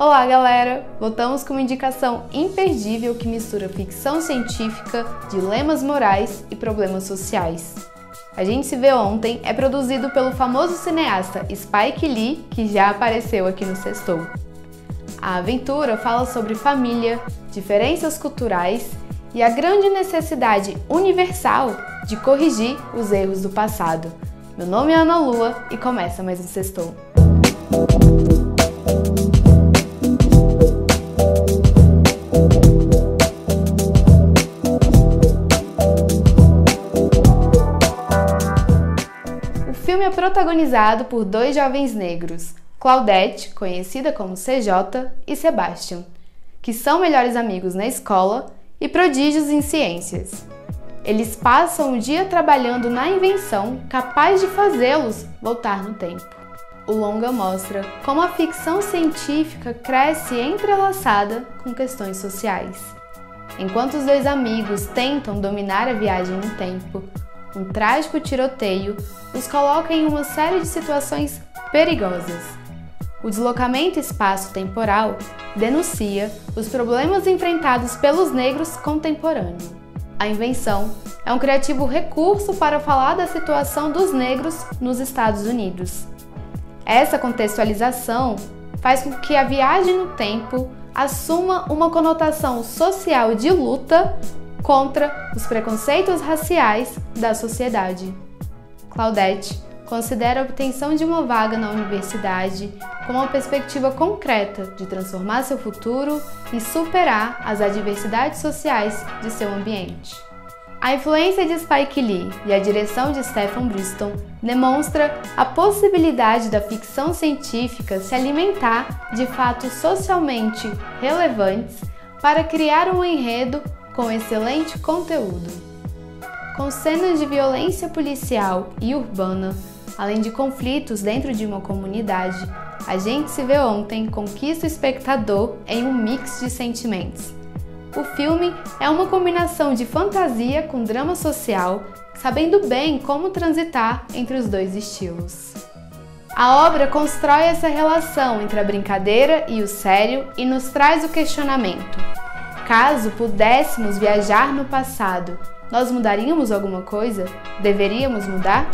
Olá, galera! Voltamos com uma indicação imperdível que mistura ficção científica, dilemas morais e problemas sociais. A gente se vê ontem é produzido pelo famoso cineasta Spike Lee, que já apareceu aqui no Sextou. A aventura fala sobre família, diferenças culturais e a grande necessidade universal de corrigir os erros do passado. Meu nome é Ana Lua e começa mais um Sextou. Filme é protagonizado por dois jovens negros, Claudette, conhecida como CJ, e Sebastian, que são melhores amigos na escola e prodígios em ciências. Eles passam o dia trabalhando na invenção capaz de fazê-los voltar no tempo. O longa mostra como a ficção científica cresce entrelaçada com questões sociais. Enquanto os dois amigos tentam dominar a viagem no tempo, um trágico tiroteio os coloca em uma série de situações perigosas. O deslocamento espaço-temporal denuncia os problemas enfrentados pelos negros contemporâneos. A invenção é um criativo recurso para falar da situação dos negros nos Estados Unidos. Essa contextualização faz com que a viagem no tempo assuma uma conotação social de luta contra os preconceitos raciais da sociedade. Claudette considera a obtenção de uma vaga na universidade como uma perspectiva concreta de transformar seu futuro e superar as adversidades sociais de seu ambiente. A influência de Spike Lee e a direção de Stephen Bristol demonstra a possibilidade da ficção científica se alimentar de fatos socialmente relevantes para criar um enredo com excelente conteúdo. Com cenas de violência policial e urbana, além de conflitos dentro de uma comunidade, a gente se vê ontem conquista o espectador em um mix de sentimentos. O filme é uma combinação de fantasia com drama social, sabendo bem como transitar entre os dois estilos. A obra constrói essa relação entre a brincadeira e o sério e nos traz o questionamento: Caso pudéssemos viajar no passado, nós mudaríamos alguma coisa? Deveríamos mudar?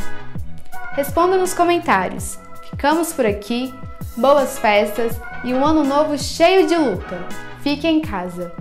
Responda nos comentários. Ficamos por aqui. Boas festas e um ano novo cheio de luta. Fique em casa.